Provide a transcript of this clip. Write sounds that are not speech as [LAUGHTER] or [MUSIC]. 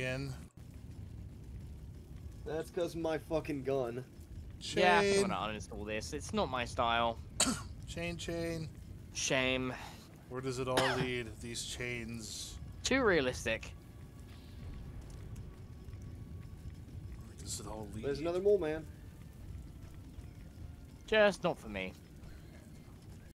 again. That's because my fucking gun. Chain, Yeah, I'm gonna uninstall this. It's not my style. [COUGHS] chain, chain. Shame. Where does it all [COUGHS] lead? These chains. Too realistic. Where does it all lead? There's another mole man. Just not for me.